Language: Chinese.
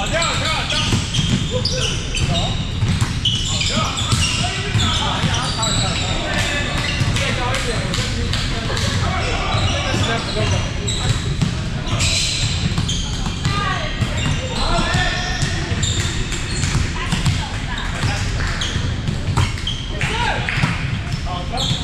好跳，跳，跳。再高一点，我这边那个实在不够高。好的。